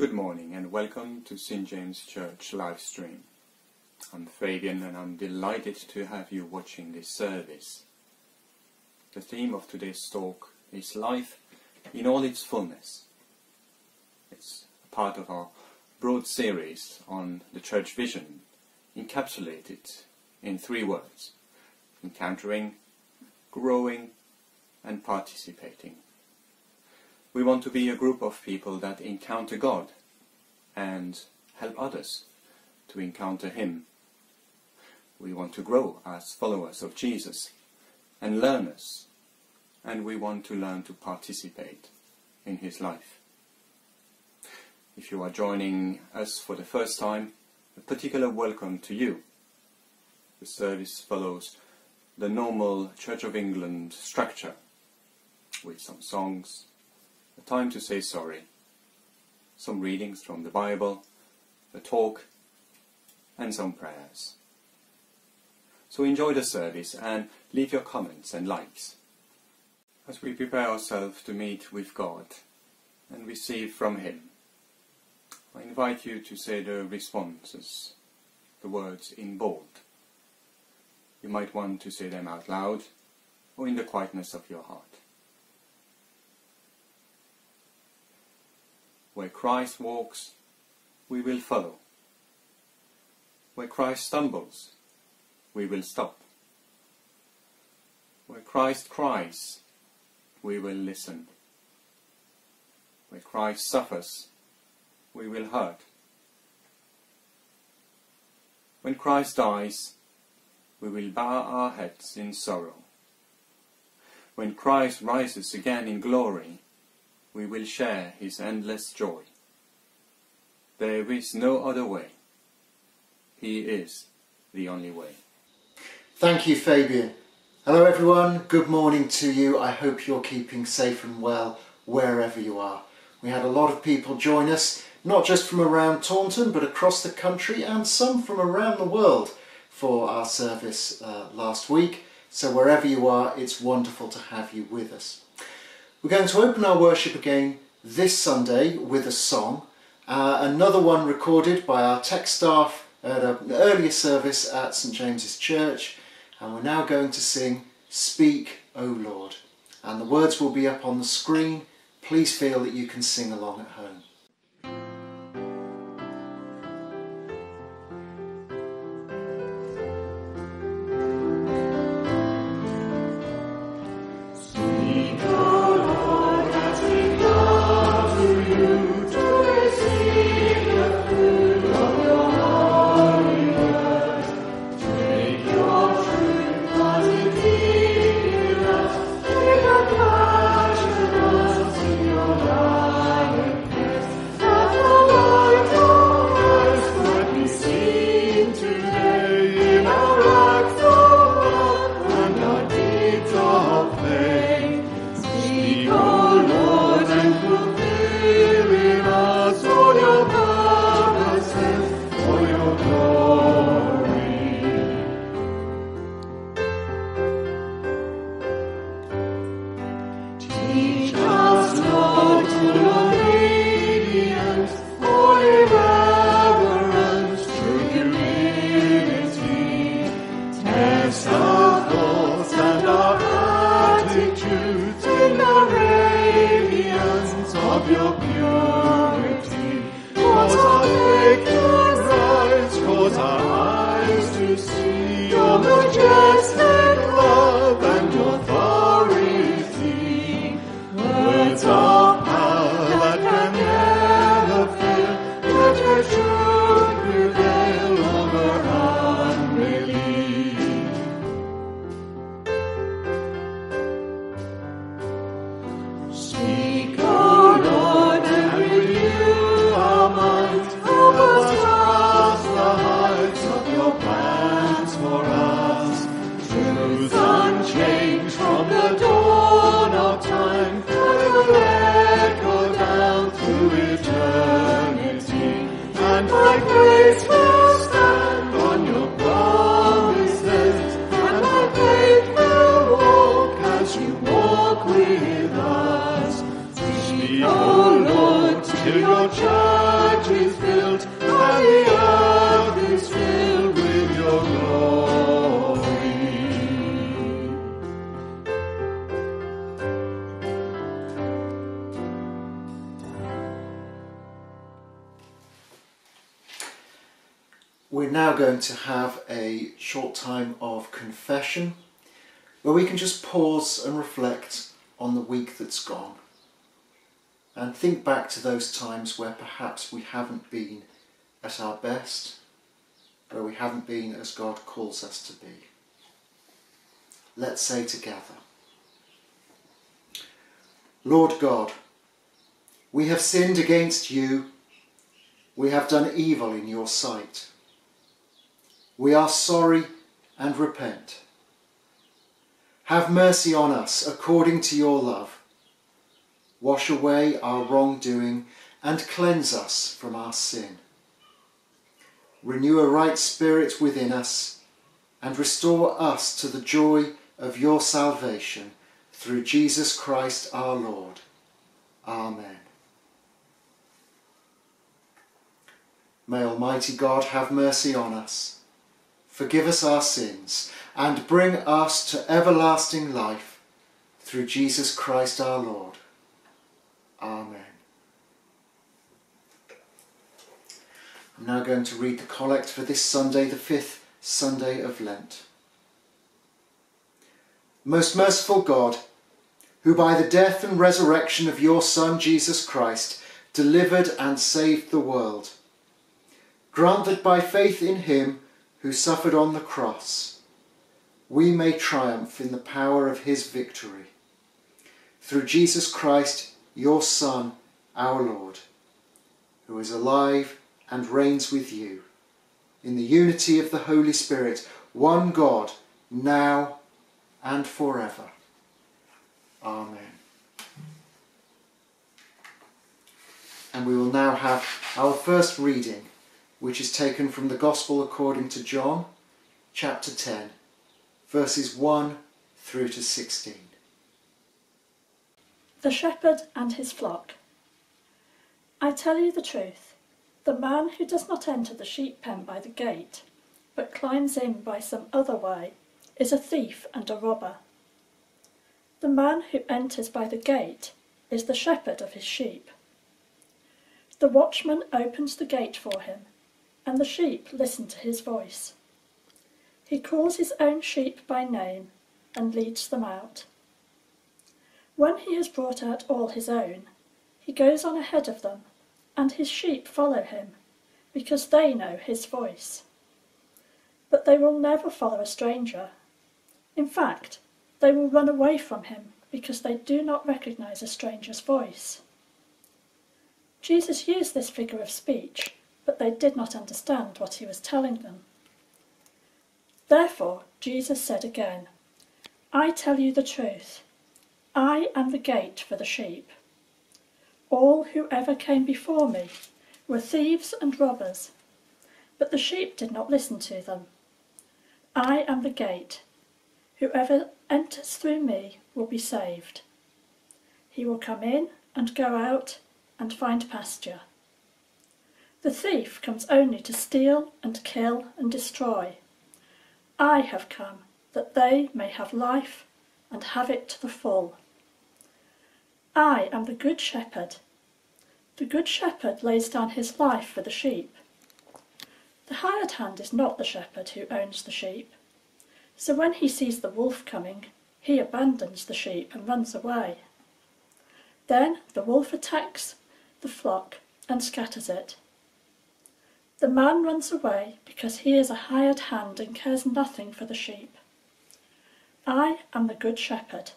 Good morning and welcome to St. James Church live stream. I'm Fabian and I'm delighted to have you watching this service. The theme of today's talk is life in all its fullness. It's part of our broad series on the church vision, encapsulated in three words encountering, growing, and participating. We want to be a group of people that encounter God and help others to encounter Him. We want to grow as followers of Jesus and learners, and we want to learn to participate in His life. If you are joining us for the first time, a particular welcome to you. The service follows the normal Church of England structure with some songs, a time to say sorry, some readings from the Bible, a talk, and some prayers. So enjoy the service and leave your comments and likes. As we prepare ourselves to meet with God and receive from Him, I invite you to say the responses, the words in bold. You might want to say them out loud or in the quietness of your heart. Where Christ walks, we will follow. Where Christ stumbles, we will stop. Where Christ cries, we will listen. Where Christ suffers, we will hurt. When Christ dies, we will bow our heads in sorrow. When Christ rises again in glory, we will share his endless joy. There is no other way. He is the only way. Thank you, Fabian. Hello, everyone. Good morning to you. I hope you're keeping safe and well wherever you are. We had a lot of people join us, not just from around Taunton, but across the country and some from around the world for our service uh, last week. So, wherever you are, it's wonderful to have you with us. We're going to open our worship again this Sunday with a song, uh, another one recorded by our tech staff at an earlier service at St James's Church, and we're now going to sing Speak, O Lord. And the words will be up on the screen. Please feel that you can sing along at home. Short time of confession where we can just pause and reflect on the week that's gone and think back to those times where perhaps we haven't been at our best, where we haven't been as God calls us to be. Let's say together Lord God, we have sinned against you, we have done evil in your sight. We are sorry and repent. Have mercy on us according to your love. Wash away our wrongdoing and cleanse us from our sin. Renew a right spirit within us and restore us to the joy of your salvation through Jesus Christ our Lord. Amen. May Almighty God have mercy on us forgive us our sins, and bring us to everlasting life through Jesus Christ our Lord. Amen. I'm now going to read the collect for this Sunday, the fifth Sunday of Lent. Most merciful God, who by the death and resurrection of your Son Jesus Christ delivered and saved the world, grant that by faith in him who suffered on the cross, we may triumph in the power of his victory. Through Jesus Christ, your Son, our Lord, who is alive and reigns with you, in the unity of the Holy Spirit, one God, now and forever. Amen. And we will now have our first reading which is taken from the Gospel according to John, chapter 10, verses 1 through to 16. The shepherd and his flock. I tell you the truth the man who does not enter the sheep pen by the gate, but climbs in by some other way, is a thief and a robber. The man who enters by the gate is the shepherd of his sheep. The watchman opens the gate for him and the sheep listen to his voice. He calls his own sheep by name and leads them out. When he has brought out all his own, he goes on ahead of them, and his sheep follow him, because they know his voice. But they will never follow a stranger. In fact, they will run away from him because they do not recognize a stranger's voice. Jesus used this figure of speech but they did not understand what he was telling them. Therefore Jesus said again, I tell you the truth. I am the gate for the sheep. All who ever came before me were thieves and robbers, but the sheep did not listen to them. I am the gate. Whoever enters through me will be saved. He will come in and go out and find pasture. The thief comes only to steal and kill and destroy. I have come that they may have life and have it to the full. I am the good shepherd. The good shepherd lays down his life for the sheep. The hired hand is not the shepherd who owns the sheep. So when he sees the wolf coming, he abandons the sheep and runs away. Then the wolf attacks the flock and scatters it. The man runs away because he is a hired hand and cares nothing for the sheep. I am the good shepherd.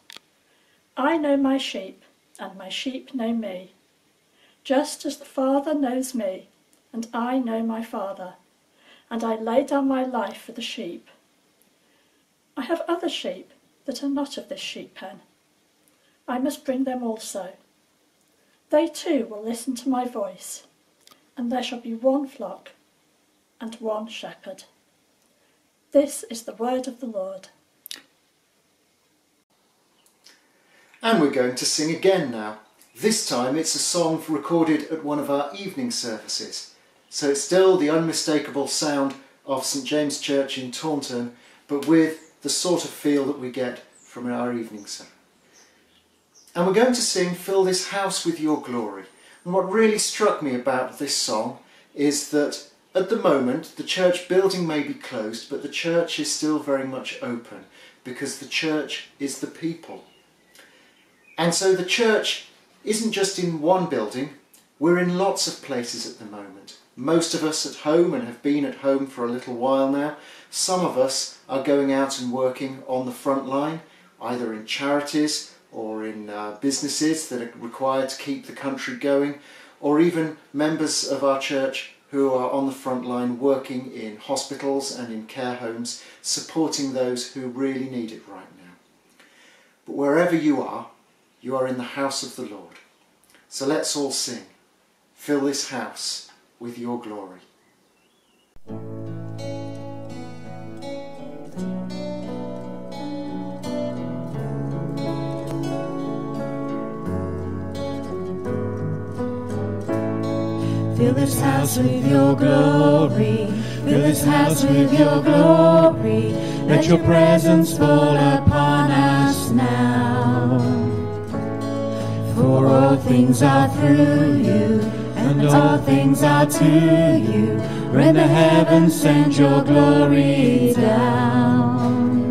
I know my sheep, and my sheep know me, just as the Father knows me, and I know my Father, and I lay down my life for the sheep. I have other sheep that are not of this sheep pen. I must bring them also. They too will listen to my voice and there shall be one flock and one shepherd. This is the word of the Lord. And we're going to sing again now, This time it's a song recorded at one of our evening services. So it's still the unmistakable sound of St James Church in Taunton, but with the sort of feel that we get from our evening service. And we're going to sing Fill This House with Your Glory. And what really struck me about this song is that at the moment the church building may be closed, but the church is still very much open because the church is the people. And so the church isn't just in one building, we're in lots of places at the moment. Most of us at home and have been at home for a little while now. Some of us are going out and working on the front line, either in charities or in uh, businesses that are required to keep the country going, or even members of our church who are on the front line working in hospitals and in care homes, supporting those who really need it right now. But wherever you are, you are in the house of the Lord. So let's all sing. Fill this house with your glory. Fill this house with your glory. Fill this house with your glory. Let your presence fall upon us now. For all things are through you, and all things are to you. When the heavens send your glory down.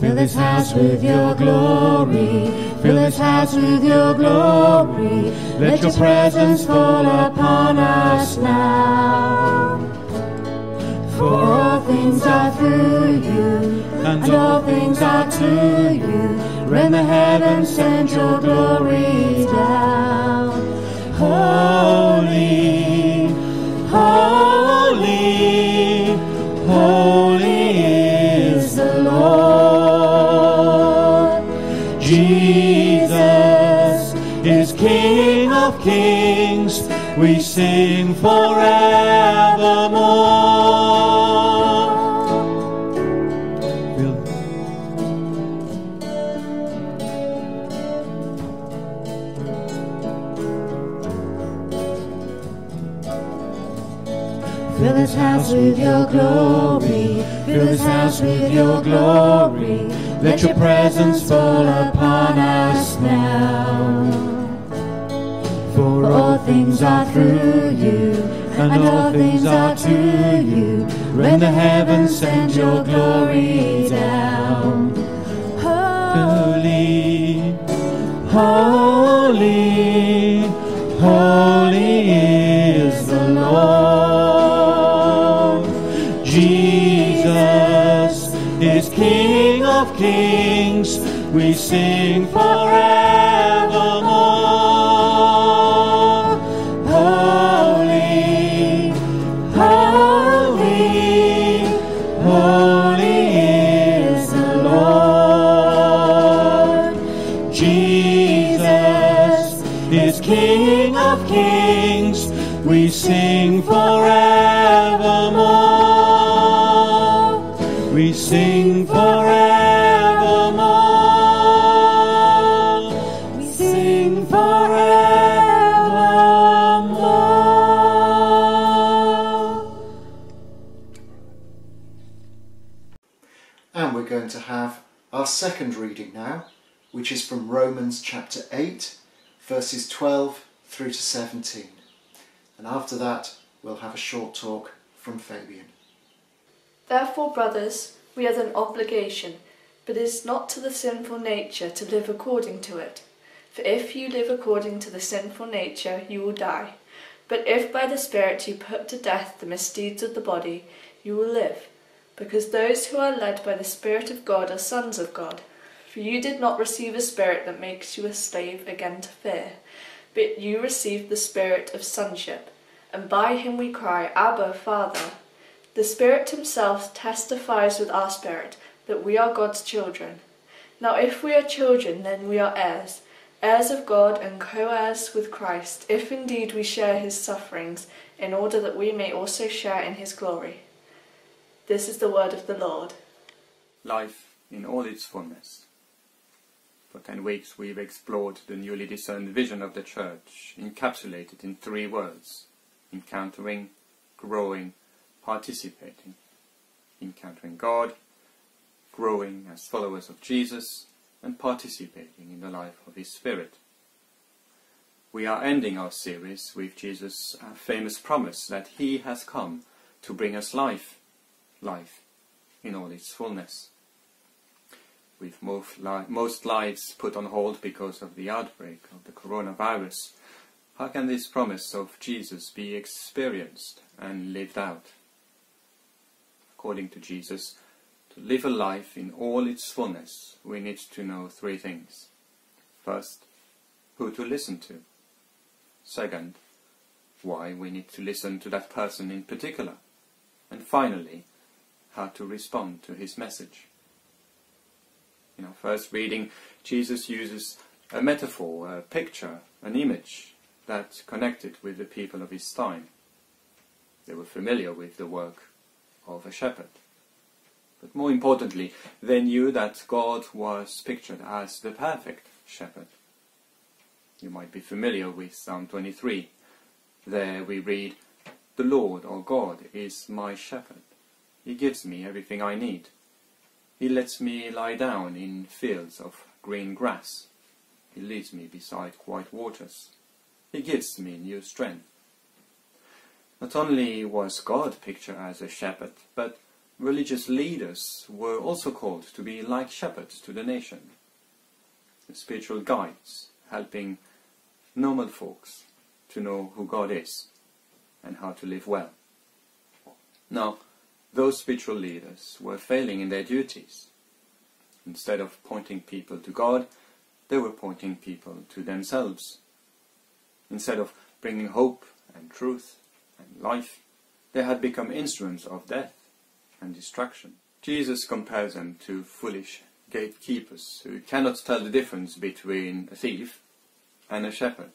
Fill this house with your glory. Fill this house with your glory. Let your presence fall upon us now. For all things are through you, and all things are to you. When the heavens send your glory down. Holy, kings. We sing forevermore. Fill this house with your glory. Fill this house with your glory. Let your presence fall upon us now. For things are through you, and all things are to you. When the heavens send your glory down. Holy, holy, holy is the Lord. Jesus is King of kings. We sing forevermore. We sing forevermore. We sing forevermore. We sing forevermore. And we're going to have our second reading now, which is from Romans chapter 8, verses 12 through to 17. And after that, we'll have a short talk from Fabian. Therefore, brothers, we have an obligation, but it is not to the sinful nature to live according to it. For if you live according to the sinful nature, you will die. But if by the Spirit you put to death the misdeeds of the body, you will live. Because those who are led by the Spirit of God are sons of God. For you did not receive a spirit that makes you a slave again to fear, but you received the Spirit of sonship, and by him we cry, Abba, Father. The Spirit Himself testifies with our spirit that we are God's children. Now, if we are children, then we are heirs, heirs of God and co heirs with Christ, if indeed we share His sufferings, in order that we may also share in His glory. This is the word of the Lord. life in all its fullness. For ten weeks we've explored the newly discerned vision of the church, encapsulated in three words encountering, growing, participating. Encountering God, growing as followers of Jesus, and participating in the life of His Spirit. We are ending our series with Jesus' uh, famous promise that He has come to bring us life, life in all its fullness. With most, li- most lives put on hold because of the outbreak of the coronavirus, how can this promise of Jesus be experienced and lived out? According to Jesus, to live a life in all its fullness, we need to know three things. First, who to listen to. Second, why we need to listen to that person in particular. And finally, how to respond to his message. In our first reading, Jesus uses a metaphor, a picture, an image that connected with the people of his time. They were familiar with the work of a shepherd. But more importantly, they knew that God was pictured as the perfect shepherd. You might be familiar with Psalm 23. There we read, The Lord, or God, is my shepherd. He gives me everything I need. He lets me lie down in fields of green grass. He leads me beside quiet waters. He gives me new strength. Not only was God pictured as a shepherd, but religious leaders were also called to be like shepherds to the nation, the spiritual guides, helping normal folks to know who God is and how to live well. Now, those spiritual leaders were failing in their duties. Instead of pointing people to God, they were pointing people to themselves. Instead of bringing hope and truth and life, they had become instruments of death and destruction. Jesus compares them to foolish gatekeepers who cannot tell the difference between a thief and a shepherd.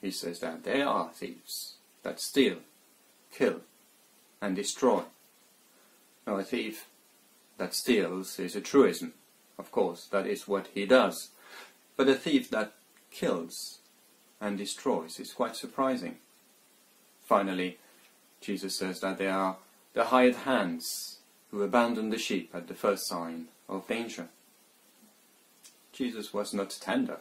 He says that they are thieves that steal, kill, and destroy. Now, a thief that steals is a truism. Of course, that is what he does. But a thief that kills and destroys is quite surprising. Finally, Jesus says that they are the hired hands who abandon the sheep at the first sign of danger. Jesus was not tender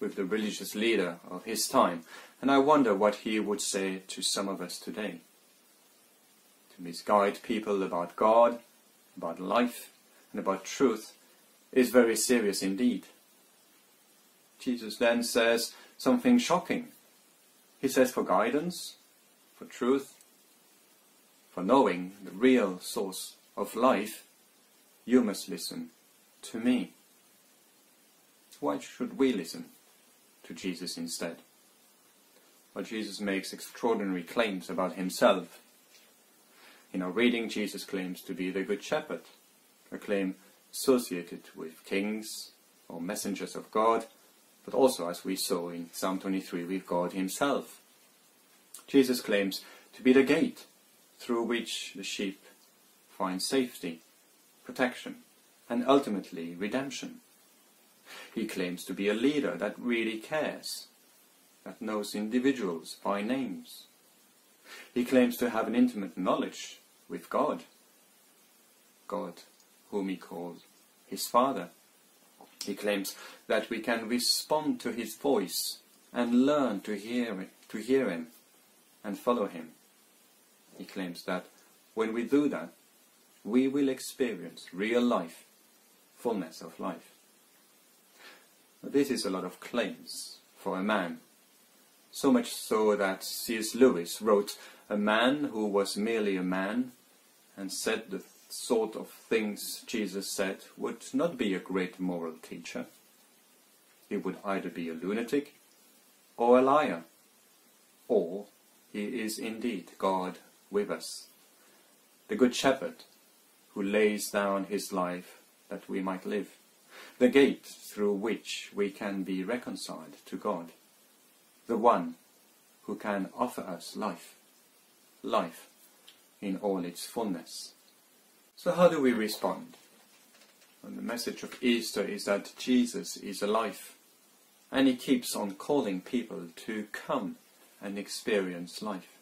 with the religious leader of his time, and I wonder what he would say to some of us today. Misguide people about God, about life, and about truth is very serious indeed. Jesus then says something shocking. He says for guidance, for truth, for knowing the real source of life, you must listen to me. Why should we listen to Jesus instead? Well, Jesus makes extraordinary claims about himself. In our reading, Jesus claims to be the Good Shepherd, a claim associated with kings or messengers of God, but also, as we saw in Psalm 23, with God himself. Jesus claims to be the gate through which the sheep find safety, protection, and ultimately redemption. He claims to be a leader that really cares, that knows individuals by names. He claims to have an intimate knowledge with God, God whom he calls his Father. He claims that we can respond to his voice and learn to hear, to hear him and follow him. He claims that when we do that, we will experience real life, fullness of life. This is a lot of claims for a man. So much so that C.S. Lewis wrote, A man who was merely a man and said the sort of things Jesus said would not be a great moral teacher. He would either be a lunatic or a liar, or he is indeed God with us, the Good Shepherd who lays down his life that we might live, the gate through which we can be reconciled to God, the one who can offer us life, life in all its fullness. So how do we respond? And the message of Easter is that Jesus is alive, and he keeps on calling people to come and experience life.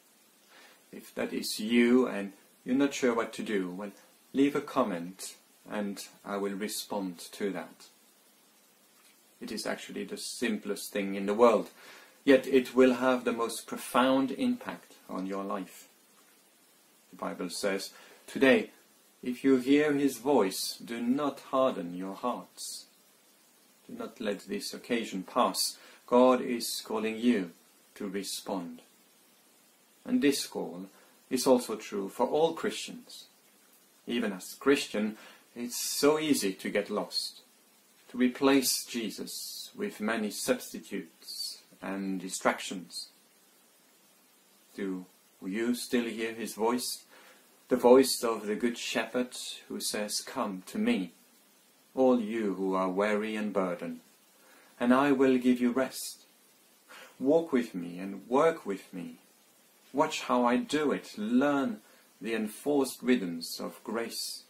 If that is you and you're not sure what to do, well, leave a comment and I will respond to that. It is actually the simplest thing in the world, yet it will have the most profound impact on your life. The Bible says, Today, if you hear his voice, do not harden your hearts. Do not let this occasion pass. God is calling you to respond. And this call is also true for all Christians. Even as Christian, it's so easy to get lost, to replace Jesus with many substitutes and distractions. Do you still hear his voice? The voice of the Good Shepherd who says, Come to me, all you who are weary and burdened, and I will give you rest. Walk with me and work with me. Watch how I do it. Learn the enforced rhythms of grace.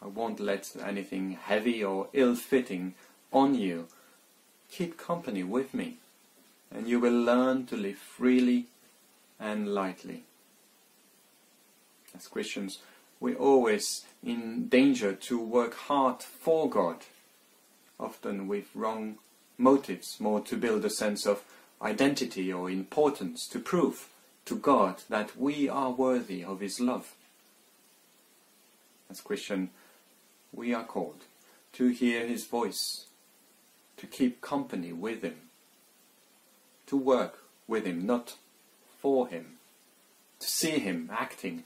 I won't let anything heavy or ill-fitting on you. Keep company with me, and you will learn to live freely and lightly. As Christians, we're always in danger to work hard for God, often with wrong motives, more to build a sense of identity or importance, to prove to God that we are worthy of His love. As Christian, we are called to hear His voice, to keep company with Him, to work with Him, not for Him, to see Him acting,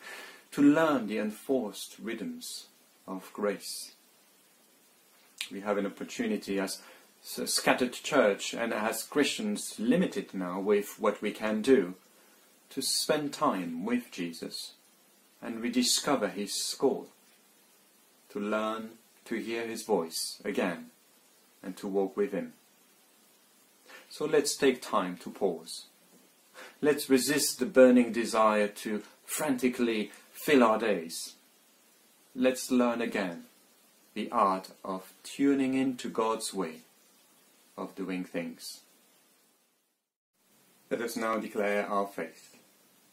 to learn the enforced rhythms of grace. We have an opportunity as a scattered church and as Christians limited now with what we can do to spend time with Jesus and rediscover his call, to learn to hear his voice again and to walk with him. So let's take time to pause. Let's resist the burning desire to frantically fill our days. Let's learn again the art of tuning into God's way of doing things. Let us now declare our faith.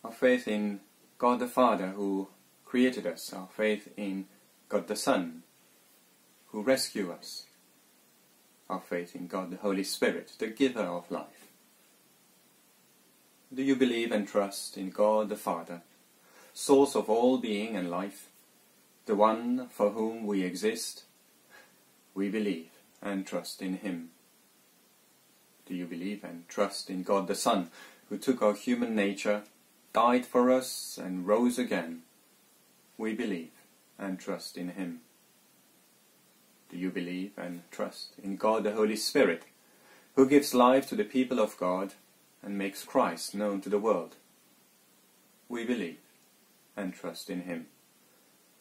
Our faith in God the Father who created us, our faith in God the Son who rescued us, our faith in God the Holy Spirit, the giver of life. Do you believe and trust in God the Father, source of all being and life, the one for whom we exist? We believe and trust in Him. Do you believe and trust in God the Son, who took our human nature, died for us, and rose again? We believe and trust in Him. Do you believe and trust in God the Holy Spirit, who gives life to the people of God and makes Christ known to the world? We believe and trust in Him.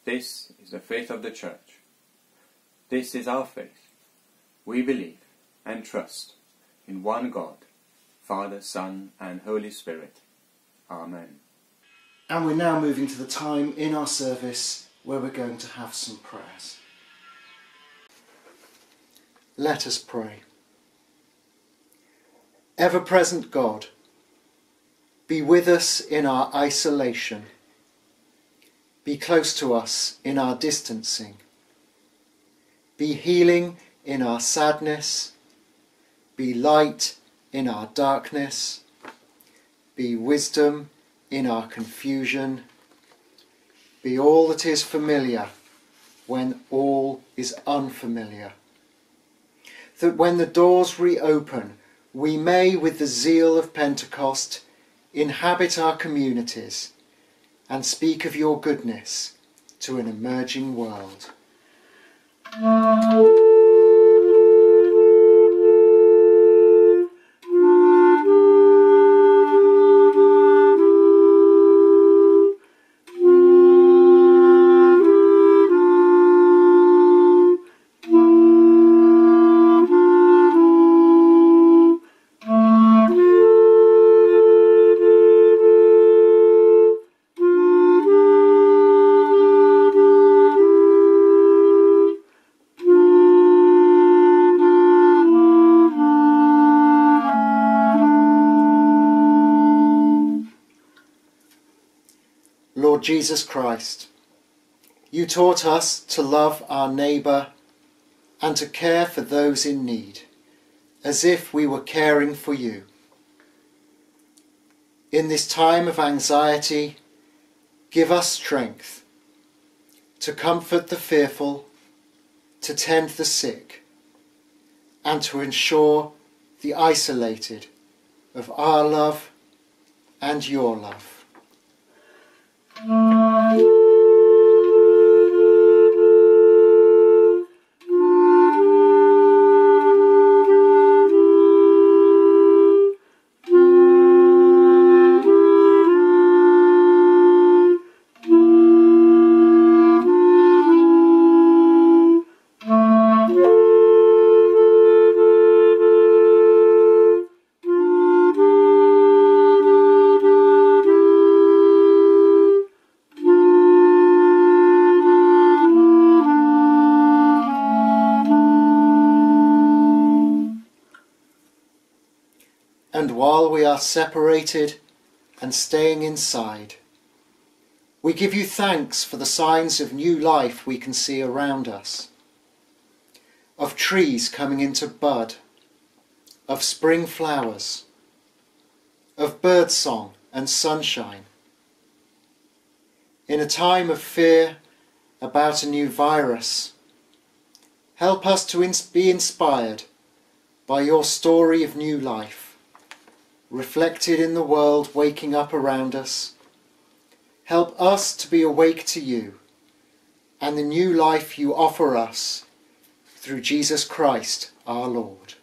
This is the faith of the Church. This is our faith. We believe and trust in one God, Father, Son, and Holy Spirit. Amen. And we're now moving to the time in our service where we're going to have some prayers. Let us pray. Ever present God, be with us in our isolation. Be close to us in our distancing. Be healing in our sadness. Be light in our darkness. Be wisdom in our confusion. Be all that is familiar when all is unfamiliar. That when the doors reopen, we may, with the zeal of Pentecost, inhabit our communities and speak of your goodness to an emerging world. Jesus Christ. You taught us to love our neighbour and to care for those in need, as if we were caring for you. In this time of anxiety, give us strength to comfort the fearful, to tend the sick, and to ensure the isolated of our love and your love. And separated and staying inside, we give you thanks for the signs of new life we can see around us, of trees coming into bud, of spring flowers, of birdsong and sunshine. In a time of fear about a new virus, help us to be inspired by your story of new life, reflected in the world waking up around us. Help us to be awake to you and the new life you offer us through Jesus Christ our Lord.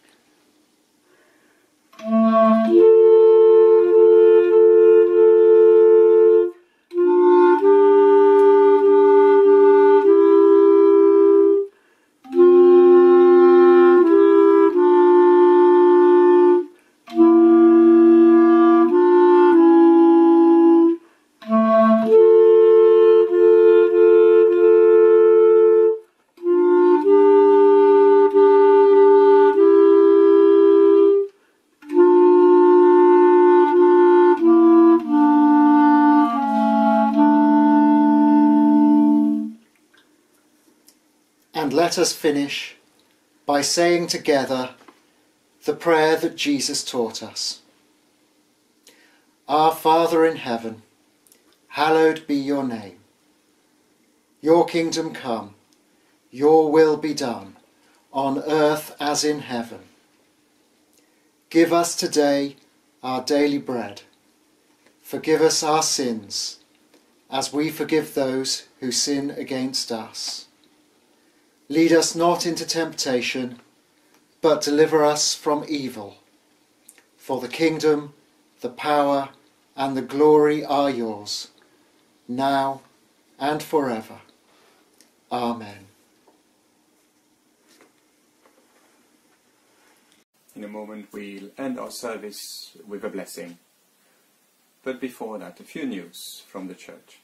Let us finish by saying together the prayer that Jesus taught us. Our Father in heaven, hallowed be your name. Your kingdom come, your will be done, on earth as in heaven. Give us today our daily bread. Forgive us our sins, as we forgive those who sin against us. Lead us not into temptation, but deliver us from evil. For the kingdom, the power, and the glory are yours, now and forever. Amen. In a moment, we'll end our service with a blessing. But before that, a few news from the church.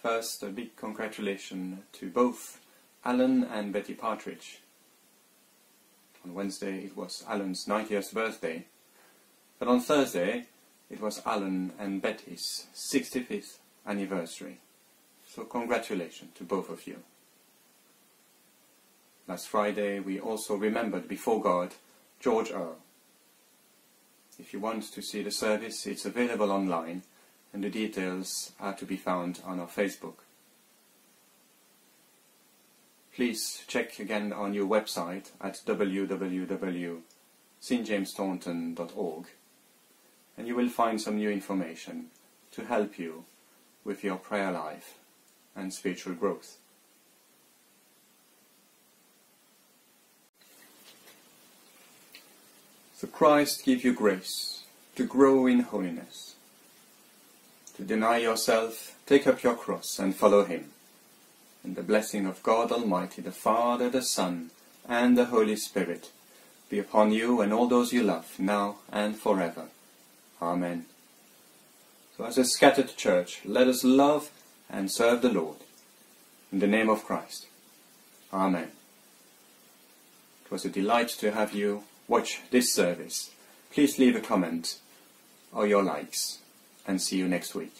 First, a big congratulations to both Alan and Betty Partridge. On Wednesday, it was Alan's 90th birthday, but on Thursday, it was Alan and Betty's 65th anniversary. So, congratulations to both of you. Last Friday, we also remembered before God George Earl. If you want to see the service, it's available online, and the details are to be found on our Facebook. Please check again on your website at www.stjamestaunton.org, and you will find some new information to help you with your prayer life and spiritual growth. So Christ give you grace to grow in holiness, to deny yourself, take up your cross and follow him. And the blessing of God Almighty, the Father, the Son, and the Holy Spirit be upon you and all those you love, now and forever. Amen. So as a scattered church, let us love and serve the Lord. In the name of Christ. Amen. It was a delight to have you watch this service. Please leave a comment or your likes and see you next week.